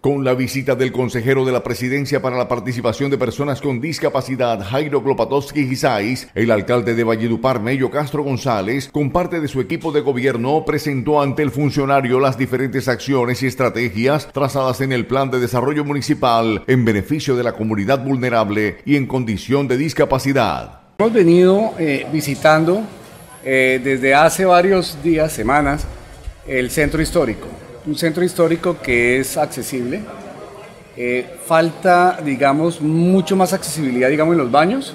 Con la visita del consejero de la Presidencia para la Participación de Personas con Discapacidad, Jairo Klopatowski Gisais, el alcalde de Valledupar, Mello Castro González, con parte de su equipo de gobierno, presentó ante el funcionario las diferentes acciones y estrategias trazadas en el Plan de Desarrollo Municipal en beneficio de la comunidad vulnerable y en condición de discapacidad. Hemos venido eh, visitando eh, desde hace varios días, semanas, el centro histórico un centro histórico que es accesible. Eh, falta, digamos, mucho más accesibilidad, digamos, en los baños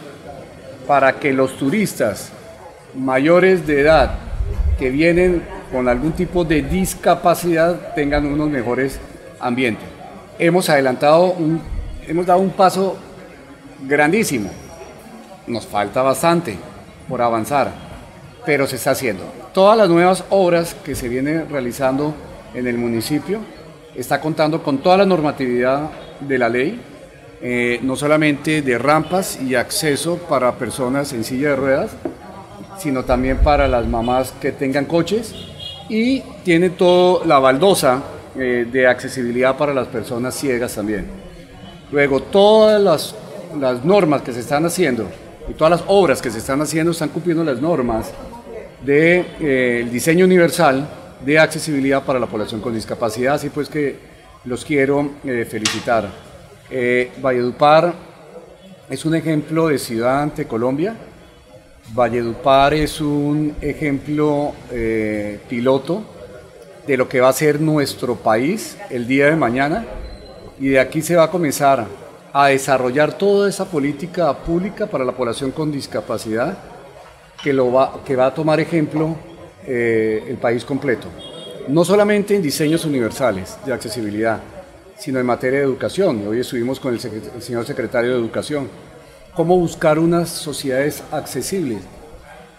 para que los turistas mayores de edad que vienen con algún tipo de discapacidad tengan unos mejores ambientes. Hemos adelantado, un, hemos dado un paso grandísimo. Nos falta bastante por avanzar, pero se está haciendo. Todas las nuevas obras que se vienen realizando en el municipio, está contando con toda la normatividad de la ley, eh, no solamente de rampas y acceso para personas en silla de ruedas, sino también para las mamás que tengan coches y tiene toda la baldosa eh, de accesibilidad para las personas ciegas también. Luego, todas las, las normas que se están haciendo y todas las obras que se están haciendo están cumpliendo las normas del de, eh, diseño universal de accesibilidad para la población con discapacidad, así pues que los quiero eh, felicitar. Eh, Valledupar es un ejemplo de ciudad ante Colombia. Valledupar es un ejemplo eh, piloto de lo que va a ser nuestro país el día de mañana y de aquí se va a comenzar a desarrollar toda esa política pública para la población con discapacidad que, lo va, que va a tomar ejemplo eh, el país completo. No solamente en diseños universales de accesibilidad, sino en materia de educación. Hoy estuvimos con el, el señor secretario de Educación. Cómo buscar unas sociedades accesibles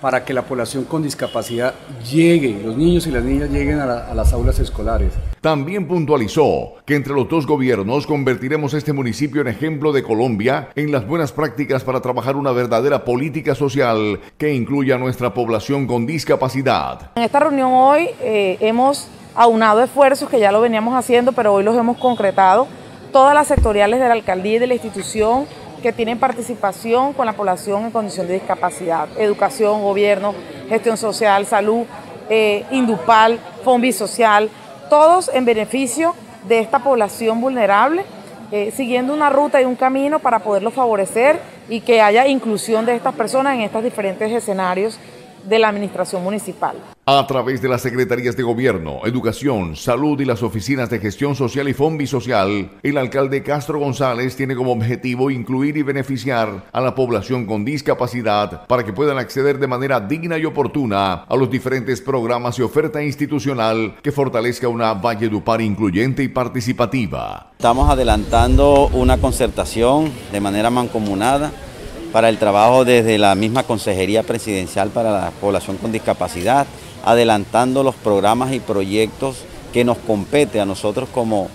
para que la población con discapacidad llegue, los niños y las niñas lleguen a, a, las aulas escolares. También puntualizó que entre los dos gobiernos convertiremos este municipio en ejemplo de Colombia en las buenas prácticas para trabajar una verdadera política social que incluya a nuestra población con discapacidad. En esta reunión hoy eh, hemos aunado esfuerzos que ya lo veníamos haciendo, pero hoy los hemos concretado. Todas las sectoriales de la alcaldía y de la institución que tienen participación con la población en condición de discapacidad, educación, gobierno, gestión social, salud, eh, Indupal, Fombi Social, todos en beneficio de esta población vulnerable, eh, siguiendo una ruta y un camino para poderlo favorecer y que haya inclusión de estas personas en estos diferentes escenarios de la administración municipal. A través de las secretarías de gobierno, educación, salud y las oficinas de gestión social y Fombi Social, el alcalde Castro González tiene como objetivo incluir y beneficiar a la población con discapacidad para que puedan acceder de manera digna y oportuna a los diferentes programas y oferta institucional que fortalezca una Valledupar incluyente y participativa. Estamos adelantando una concertación de manera mancomunada para el trabajo desde la misma Consejería Presidencial para la Población con Discapacidad, adelantando los programas y proyectos que nos compete a nosotros como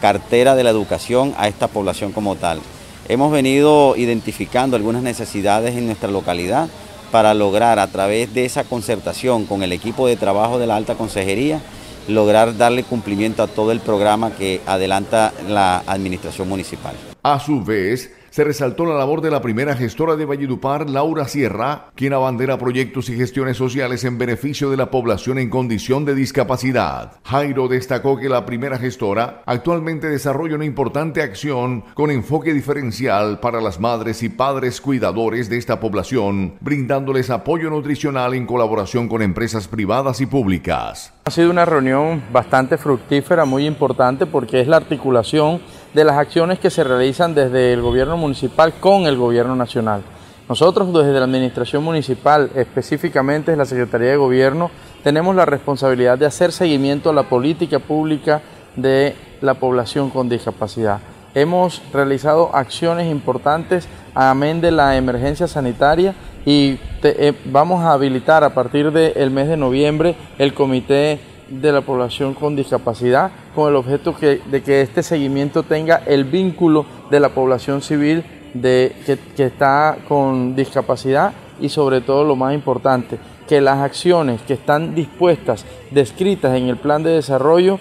cartera de la educación a esta población como tal. Hemos venido identificando algunas necesidades en nuestra localidad para lograr a través de esa concertación con el equipo de trabajo de la alta consejería, lograr darle cumplimiento a todo el programa que adelanta la administración municipal. A su vez, se resaltó la labor de la primera gestora de Valledupar, Laura Sierra, quien abandera proyectos y gestiones sociales en beneficio de la población en condición de discapacidad. Jairo destacó que la primera gestora actualmente desarrolla una importante acción con enfoque diferencial para las madres y padres cuidadores de esta población, brindándoles apoyo nutricional en colaboración con empresas privadas y públicas. Ha sido una reunión bastante fructífera, muy importante, porque es la articulación de las acciones que se realizan desde el gobierno municipal con el gobierno nacional. Nosotros desde la administración municipal, específicamente desde la Secretaría de Gobierno, tenemos la responsabilidad de hacer seguimiento a la política pública de la población con discapacidad. Hemos realizado acciones importantes amén de la emergencia sanitaria y eh, vamos a habilitar a partir del mes de noviembre el comité de la población con discapacidad con el objeto que, de que este seguimiento tenga el vínculo de la población civil de, que, que está con discapacidad y sobre todo lo más importante, que las acciones que están dispuestas, descritas en el plan de desarrollo,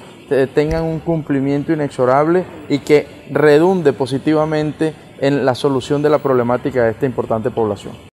tengan un cumplimiento inexorable y que redunde positivamente en la solución de la problemática de esta importante población.